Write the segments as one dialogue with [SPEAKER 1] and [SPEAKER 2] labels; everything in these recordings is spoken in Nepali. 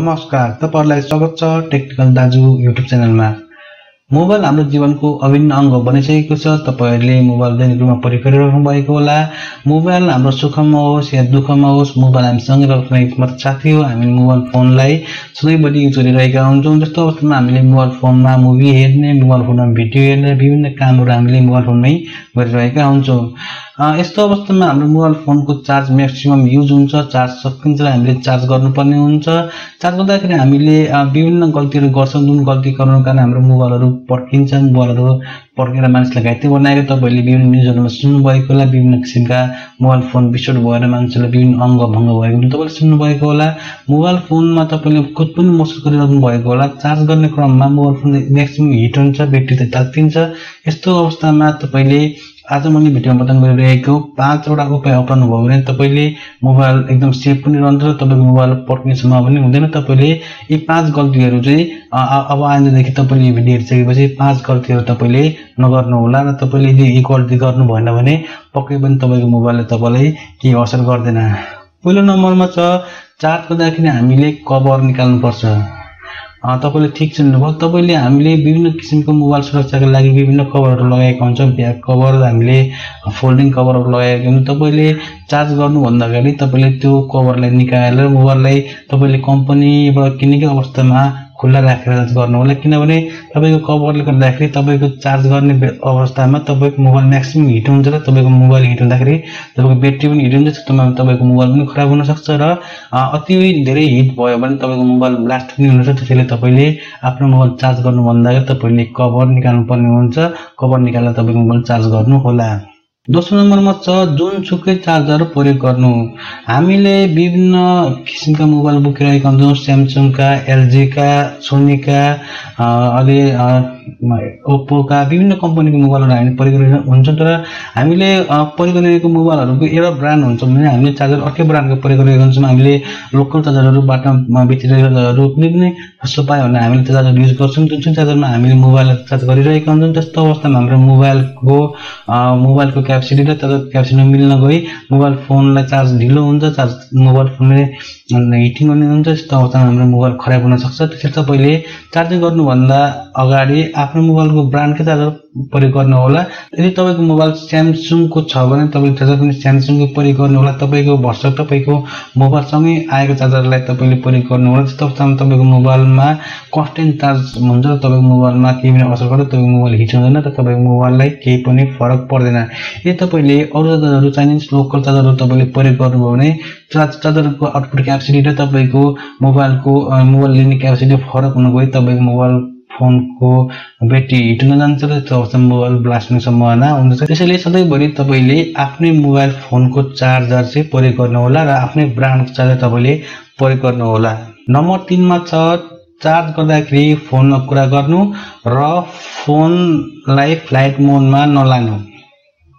[SPEAKER 1] नमस्कार तपाईँहरूलाई स्वागत छ टेक्निकल दाजु युट्युब च्यानलमा। मोबाइल हाम्रो जीवनको अभिन्न अङ्ग बनिसकेको छ। तपाईँहरूले मोबाइल दैनिक रूपमा प्रयोग गरिरहनु भएको होला। मोबाइल हाम्रो सुखमा होस् या दुःखमा होस् मोबाइल हामीसँगै राख्ने एकमात्र साथी हो। हामीले मोबाइल फोनलाई सधैँभरि युज गरिरहेका हुन्छौँ। जस्तो अवस्थामा हामीले मोबाइल फोनमा मुभी हेर्ने मोबाइल फोनमा भिडियो हेर्ने विभिन्न कामहरू हामीले मोबाइल फोनमै गरिरहेका हुन्छौँ। यस्तो अवस्थामा हाम्रो मोबाइल फोनको चार्ज म्याक्सिमम् युज हुन्छ। चार्ज सकिन्छ हामीले चार्ज गर्नुपर्ने हुन्छ। चार्ज गर्दाखेरि हामीले विभिन्न गल्तीहरू गर्छौँ। जुन गल्ती गर्नुको कारण हाम्रो मोबाइलहरू पड्किन्छ मोबाइलहरू पड्केर मानिसलाई घाइते बनाएको तपाईँहरूले विभिन्न न्युजहरूमा सुन्नुभएको होला विभिन्न किसिमका मोबाइल फोन विस्फोट भएर मान्छेलाई विभिन्न अङ्ग भङ्ग भएको पनि तपाईँले सुन्नुभएको होला मोबाइल फोनमा तपाईँले खुद पनि महसुस गरिरहनु भएको होला। चार्ज गर्ने क्रममा मोबाइल फोन म्याक्सिमम् हिट हुन्छ ब्याट्री त तात्तिन्छ। यस्तो अवस्थामा तपाईँले आज मैले भिडियोमा बताउनु गरिरहेको पाँचवटा उपाय अप्नाउनु भयो भने तपाईँले मोबाइल एकदम सेफ पनि रहन्छ तपाईँको मोबाइल पड्किने समय पनि हुँदैन। तपाईँले यी पाँच गल्तीहरू चाहिँ अब आजदेखि तपाईँले यो भिडियो हेरिसकेपछि पाँच गल्तीहरू तपाईँले नगर्नुहोला र तपाईँले यदि यी गल्ती गर्नु भएन भने पक्कै पनि तपाईँको मोबाइलले तपाईँलाई केही असर गर्दैन। पहिलो नम्बरमा छ चार्ज गर्दाखेरि हामीले कभर निकाल्नुपर्छ। तपाईँले ठिक सुन्नुभयो तपाईँले हामीले विभिन्न किसिमको मोबाइल सुरक्षाको लागि विभिन्न कभरहरू लगाएका हुन्छौँ। ब्याक कभर हामीले फोल्डिङ कभरहरू लगाएका हुन्छौँ। तपाईँले चार्ज गर्नुभन्दा अगाडि तपाईँले त्यो कभरलाई निकालेर मोबाइललाई तपाईँले कम्पनीबाट किनेकै अवस्थामा खुल्ला राखेर गर्नु होला किनभने तपाईँको कभरले गर्दाखेरि तपाईँको चार्ज गर्ने अवस्थामा तपाईँको मोबाइल म्याक्सिमम् हिट हुन्छ र तपाईँको मोबाइल हिट हुँदाखेरि तपाईँको ब्याट्री पनि हिट हुन्छ तपाईँको मोबाइल पनि खराब हुनसक्छ र अति धेरै हिट भयो भने तपाईँको मोबाइल ब्लास्ट पनि हुनसक्छ त्यसैले तपाईँले आफ्नो मोबाइल चार्ज गर्नुभन्दा तपाईँले कभर निकाल्नु पर्ने हुन्छ। कभर निकालेर तपाईँको मोबाइल चार्ज गर्नु होला। दोस्रो नम्बरमा छ जुनसुकै चार्जर प्रयोग गर्नु। हामीले विभिन्न किसिमका मोबाइल बोकिरहेका हुन्छौँ स्यामसङका एलजीका सोनीका अहिले ओप्पोका विभिन्न कम्पनीको मोबाइलहरू हामी प्रयोग गरिरहेको हुन्छौँ तर हामीले प्रयोग गरिरहेको मोबाइलहरूको एउटा ब्रान्ड हुन्छ भने हामीले चार्जर अर्कै ब्रान्डको प्रयोग गरिरहेको हुन्छौँ हामीले लोकल चार्जरहरू बाटोमा बेचिरहेको चार्जरहरू कुनै पनि सस्तो पायो भने हामीले त्यो चार्जर युज गर्छौँ। जुन चाहिँ चार्जरमा हामीले मोबाइल चार्ज गरिरहेका हुन्छौँ त्यस्तो अवस्थामा हाम्रो मोबाइलको मोबाइलको क्यापेसिटी र चार्जर मिल्न गई। मोबाइल फोनलाई चार्ज ढिलो हुन्छ चार्ज मोबाइल फोनले हिटिङ गर्ने हुन्छ। त्यस्तो अवस्थामा हाम्रो मोबाइल खराब हुनसक्छ त्यसैले तपाईँले चार्जिङ गर्नुभन्दा अगाडि आफ्नो मोबाइलको ब्रान्डकै चार्जर प्रयोग गर्नु होला। यदि तपाईँको मोबाइल स्यामसङको छ भने तपाईँले चार्जर पनि स्यामसङको प्रयोग गर्नु होला। तपाईँको भर्सक तपाईँको मोबाइलसँगै आएको चार्जरलाई तपाईँले प्रयोग गर्नु होला। त्यस्तो अवस्थामा तपाईँको मोबाइलमा कन्सटेन्ट चार्ज हुन्छ तपाईँको मोबाइलमा केही पनि असर गर्छ तपाईँको मोबाइल हिट हुँदैन र तपाईँको मोबाइललाई केही पनि फरक पर्दैन। यदि तपाईँले अरू चार्जरहरू चाइनिज लोकल चार्जरहरू तपाईँले प्रयोग गर्नुभयो भने चार्ज चार्जरको आउटपुट क्यापेसिटी र तपाईँको मोबाइलको मोबाइल लिने क्यापेसिटी फरक हुनु गयो तपाईँको मोबाइल फोनको ब्याट्री हिट हुन जान्छ र मोबाइल ब्लास्ट हुने सम्भावना हुन्छ। त्यसैले सधैँभरि तपाईँले आफ्नै मोबाइल फोनको चार्जर चाहिँ प्रयोग गर्नुहोला र आफ्नै ब्रान्डको चार्जर तपाईँले प्रयोग गर्नुहोला। नम्बर तिनमा छ चार्ज गर्दाखेरि फोनमा कुरा गर्नु र फोनलाई फ्लाइट मोडमा नलानु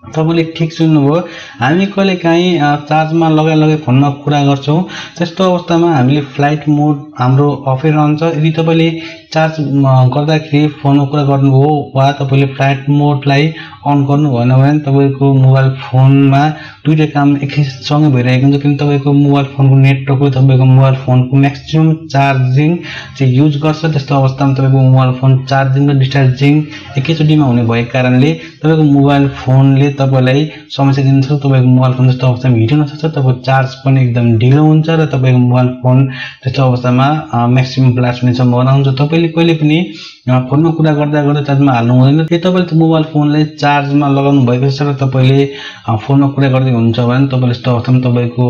[SPEAKER 1] तपाईँले ठिक सुन्नुभयो हामी कहिले काहीँ चार्जमा लगाइ लगाइ फोनमा कुरा गर्छौँ। त्यस्तो अवस्थामा हामीले फ्लाइट मोड हाम्रो अफै रहन्छ। यदि तपाईँले चार्ज गर्दाखेरि फोनमा कुरा गर्नुभयो वा तपाईँले फ्लाइट मोडलाई अन गर्नु भएन भने तपाईँको मोबाइल फोनमा दुइटा काम एकैसँगै भइरहेको हुन्छ। किन तपाईँको मोबाइल फोनको नेटवर्कले तपाईँको मोबाइल फोनको म्याक्सिमम् चार्जिङ चाहिँ युज गर्छ। त्यस्तो अवस्थामा तपाईँको मोबाइल फोन चार्जिङ र डिस्चार्जिङ एकैचोटिमा हुने भएको कारणले तपाईँको मोबाइल फोनले तपाईँलाई समस्या दिनु सक्छ तपाईँको मोबाइल फोन त्यस्तो अवस्थामा हिट हुनसक्छ तपाईँको चार्ज पनि एकदम ढिलो हुन्छ र तपाईँको मोबाइल फोन त्यस्तो अवस्थामा म्याक्सिमम् ब्लास्ट हुने सम्भावना हुन्छ। तपाईँले कहिले पनि फोनमा कुरा गर्दा गर्दा चार्जमा हाल्नु हुँदैन। यदि तपाईँले मोबाइल फोनलाई चार्जमा लगाउनु भएको छ र तपाईँले फोनमा कुरा गर्दै हुन्छ भने तपाईँले यस्तो अवस्थामा तपाईँको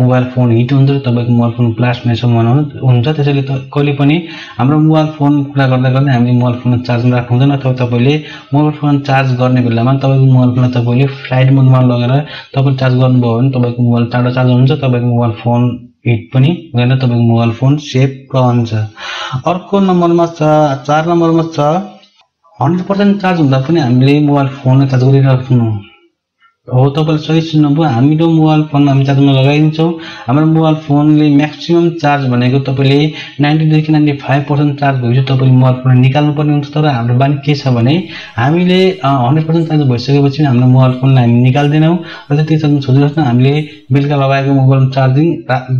[SPEAKER 1] मोबाइल फोन हिट हुन्छ र तपाईँको मोबाइल फोन सम्भावना हुन्छ। त्यसैले कहिले पनि हाम्रो मोबाइल फोन कुरा गर्दा गर्दै हामीले मोबाइल फोन चार्जमा राख्नु हुँदैन अथवा तपाईँले मोबाइल फोन चार्ज गर्ने बेलामा तपाईँको मोबाइल फोनलाई तपाईँले फ्लाइट मोडमा लगेर तपाईँले चार्ज गर्नुभयो भने तपाईँको मोबाइल चाँडो चार्ज हुन्छ। तपाईँको मोबाइल फोन हिट पनि हुँदैन तपाईँको मोबाइल फोन सेफ रहन्छ। अर्को नम्बरमा छ चार नम्बरमा छ हन्ड्रेड पर्सेन्ट चार्ज हुँदा पनि हामीले मोबाइल फोनलाई चार्ज गरिराख्नु। हो तपाईँले सही सुन्नुभयो हाम्रो मोबाइल फोनमा हामी चार्जमा लगाइदिन्छौँ हाम्रो मोबाइल फोनले म्याक्सिमम् चार्ज भनेको तपाईँले नाइन्टीदेखि नाइन्टी फाइभ पर्सेन्ट चार्ज भएपछि तपाईँले मोबाइल फोन निकाल्नुपर्ने हुन्छ। तर हाम्रो बानी के छ भने हामीले हन्ड्रेड पर्सेन्ट चार्ज भइसकेपछि हाम्रो मोबाइल फोनलाई हामी निकाल्दैनौँ। र त्यति चार्जमा छोडिदिनुहोस् न हामीले बेलुका लगाएको मोबाइल चार्जिङ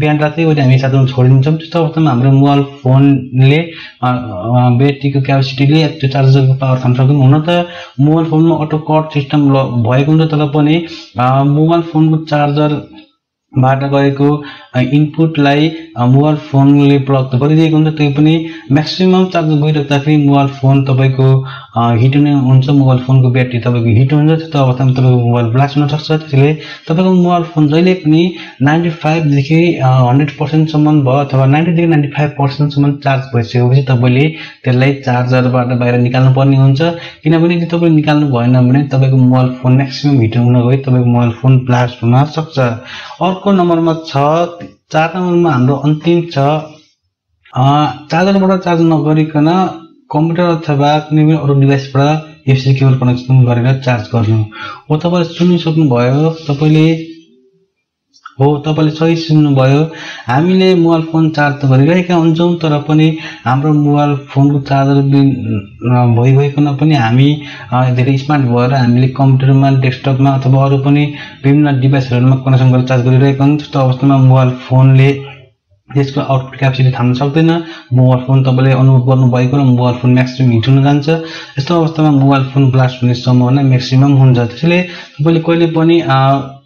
[SPEAKER 1] बिहान राति गरी हामी चार्जमा छोडिदिन्छौँ। त्यस्तो अवस्थामा हाम्रो मोबाइल फोनले ब्याट्रीको क्यापेसिटीले त्यो चार्जरको पावर थाम्न सक्दैन हुन त मोबाइल फोनमा अटो कट सिस्टम भएको हुन्छ तर पनि मोबाइल फोनको चार्जरबाट गएको इनपुटलाई मोबाइल फोनले प्लग त गरिदिएको हुन्छ त्यो पनि म्याक्सिमम् चार्ज गइराख्दाखेरि मोबाइल फोन तपाईँको हिट हुने हुन्छ मोबाइल फोनको ब्याट्री तपाईँको हिट हुन्छ त्यस्तो अवस्थामा तपाईँको मोबाइल ब्लास्ट हुनसक्छ त्यसैले तपाईँको मोबाइल फोन जहिले पनि नाइन्टी फाइभदेखि हन्ड्रेड पर्सेन्टसम्म भयो अथवा नाइन्टीदेखि नाइन्टी फाइभ पर्सेन्टसम्म चार्ज भइसकेपछि तपाईँले त्यसलाई चार्जरबाट बाहिर निकाल्नु पर्ने हुन्छ। किनभने यदि तपाईँले निकाल्नु भएन भने तपाईँको मोबाइल फोन म्याक्सिमम् हिट हुन गई तपाईँको मोबाइल फोन ब्लास्ट हुन सक्छ। अर्को नम्बरमा छ चार नम्बरमा हाम्रो अन्तिम छ। चार्जरबाट चार्ज नगरिकन कम्प्युटर अथवा कुनै पनि अरू डिभाइसबाट एफसी केबल कनेक्सन गरेर चार्ज गर्नु। हो तपाईँले सुनिसक्नुभयो तपाईँले हो तपाईँले सही सुन्नुभयो हामीले मोबाइल फोन चार्ज त गरिरहेका हुन्छौँ तर पनि हाम्रो मोबाइल फोनको चार्जर भइभइकन पनि हामी धेरै स्मार्ट भएर हामीले कम्प्युटरमा डेस्कटपमा अथवा अरू पनि विभिन्न डिभाइसहरूमा कनेक्सन गरेर चार्ज गरिरहेका हुन्छौँ त्यस्तो अवस्थामा मोबाइल फोनले त्यसको आउटपुट क्यापेसिटी थाम्न सक्दैन। मोबाइल फोन तपाईँले अनुभव गर्नुभएको र मोबाइल फोन म्याक्सिमम् हिट हुन जान्छ। यस्तो अवस्थामा मोबाइल फोन ब्लास्ट हुने सम्भावना म्याक्सिमम् हुन्छ। त्यसैले तपाईँले कहिले पनि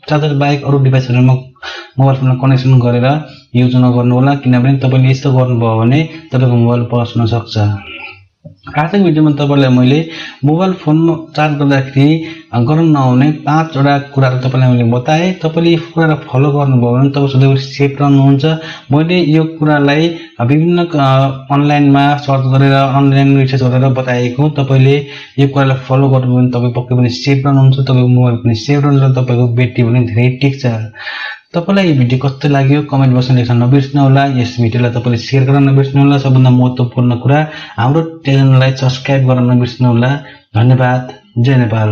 [SPEAKER 1] चार्जर बाहेक अरू डिभाइसहरूमा मोबाइल फोनमा कनेक्सन गरेर युज नगर्नु होला किनभने तपाईँले यस्तो गर्नुभयो भने तपाईँको मोबाइल पस हुनसक्छ आजको भिडियोमा तपाईँलाई मैले मोबाइल फोन चार्ज गर्दाखेरि गर्न नहुने पाँचवटा कुराहरू तपाईँलाई मैले बताएँ। तपाईँले यो कुरालाई फलो गर्नुभयो भने तपाईँ सधैँ सेफ रहनुहुन्छ। मैले यो कुरालाई विभिन्न अनलाइनमा सर्च गरेर अनलाइन रिसर्च गरेर बताएको तपाईँले यो कुरालाई फलो गर्नुभयो भने तपाईँ पक्कै पनि सेफ रहनुहुन्छ। तपाईँको मोबाइल पनि सेफ रहन्छ तपाईँको ब्याट्री पनि धेरै टिक्छ। तपाईँलाई यो भिडियो कस्तो लाग्यो? कमेन्ट बक्समा लेख्न नबिर्स्नु होला यस भिडियोलाई तपाईँले सेयर गर्न नबिर्स्नु होला सबभन्दा महत्त्वपूर्ण कुरा हाम्रो च्यानललाई सब्सक्राइब गर्न नबिर्स्नु होला धन्यवाद। जय नेपाल।